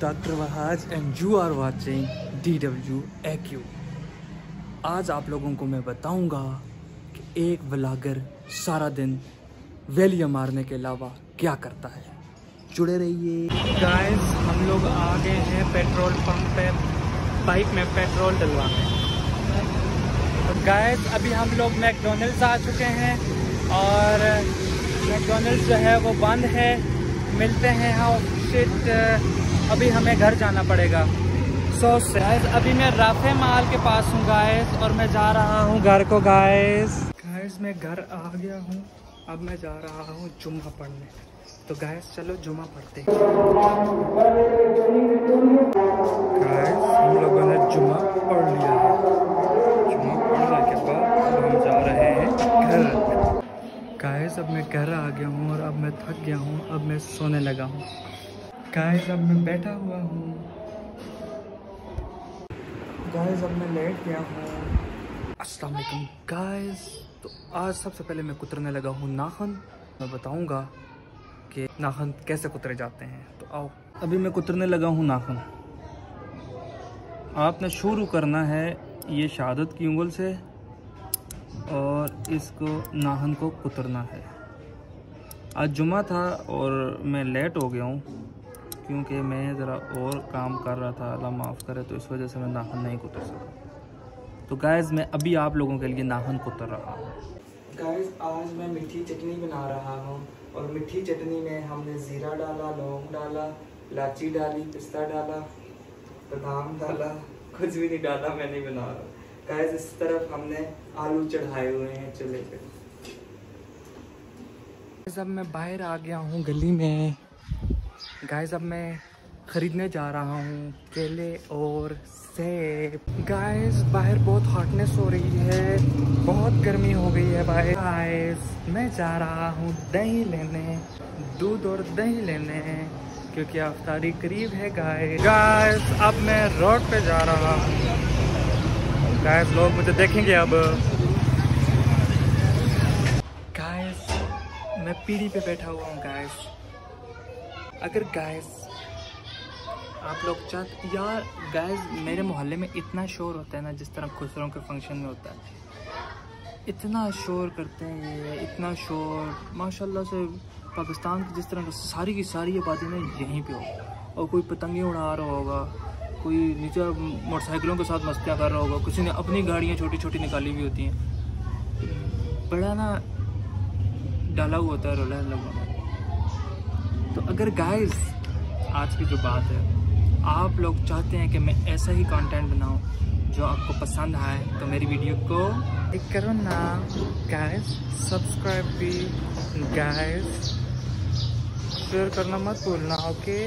Doctor Wahaj and you are watching D W acute आज आप लोगों को मैं बताऊँगा कि एक ब्लागर सारा दिन वैलिया मारने के अलावा क्या करता है। जुड़े रहिए। गाइस हम लोग आ गए हैं पेट्रोल पंप पे बाइक में पेट्रोल डलवाने। गाइस अभी हम लोग मैकडोनल्ड्स आ चुके हैं और मैकडोनल्ड्स जो है वो बंद है। मिलते हैं हाँ शिट अभी हमें घर जाना पड़ेगा। सो so, गाइस अभी मैं राफे माल के पास हूँ गाइस और मैं जा रहा हूँ घर को गाइस गाइस मैं घर आ गया हूँ। अब मैं जा रहा हूँ जुम्मा पढ़ने। तो गाइस चलो जुम्मा पढ़ते गाइस हम लोगों ने जुम्मा पढ़ लिया है। जुम्मा पढ़ने के बाद हम जा रहे हैं घर। गाइस अब मैं घर आ गया हूँ और अब मैं थक गया हूँ अब मैं सोने लगा हूँ। गाइस अब मैं बैठा हुआ हूँ। गाइस अब मैं लेट गया हूँ। अस्सलाम वालेकुम गाइस तो आज सबसे पहले मैं कुतरने लगा हूँ नाखन। मैं बताऊँगा कि नाखन कैसे कुतरे जाते हैं। तो आओ, अभी मैं कुतरने लगा हूँ नाखन। आपने शुरू करना है ये शहादत की उंगल से और इसको नाहन को कुतरना है। आज जुमा था और मैं लेट हो गया हूँ। क्योंकि मैं ज़रा और काम कर रहा था अल्लाह माफ़ करे तो इस वजह से मैं नाहन नहीं कुतर सका। तो गाइज़ मैं अभी आप लोगों के लिए नाहन कुतर रहा हूँ। गाइस आज मैं मीठी चटनी बना रहा हूँ और मीठी चटनी में हमने ज़ीरा डाला लौंग डाला इलायची डाली पिस्ता डाला बादाम डाला कुछ भी नहीं डाला मैं नहीं बना रहा। गाइस इस तरफ़ हमने आलू चढ़ाए हुए हैं चूल्हे पे। अब मैं बाहर आ गया हूँ गली में गाइस अब मैं ख़रीदने जा रहा हूँ केले और सेब। गाइस बाहर बहुत हॉटनेस हो रही है। बहुत गर्मी हो गई है बाहर। गाइस मैं जा रहा हूँ दही लेने। दूध और दही लेने, क्योंकि अफ्तारी करीब है गाइस गाइस अब मैं रोड पे जा रहा हूँ। गाइस लोग मुझे देखेंगे अब। गाइस मैं पीढ़ी पे बैठा हुआ हूँ गाइस अगर गैस आप लोग चाहते यार गैस मेरे मोहल्ले में इतना शोर होता है ना, जिस तरह खुसरों के फ़ंक्शन में होता है। इतना शोर करते हैं ये, इतना शोर। माशाल्लाह से पाकिस्तान की जिस तरह सारी की सारी आबादी में यहीं पे हो। और कोई पतंगे उड़ा रहा होगा, कोई नीचे मोटरसाइकिलों के साथ मस्तियाँ कर रहा होगा, किसी ने अपनी गाड़ियाँ छोटी छोटी निकाली हुई होती हैं। बड़ा ना डाला हुआ होता है रोला लगा अगर गाइस आज की जो बात है, आप लोग चाहते हैं कि मैं ऐसा ही कंटेंट बनाऊँ जो आपको पसंद आए तो मेरी वीडियो को लाइक करो ना। गाइस सब्सक्राइब भी। गाइस शेयर करना मत भूलना ओके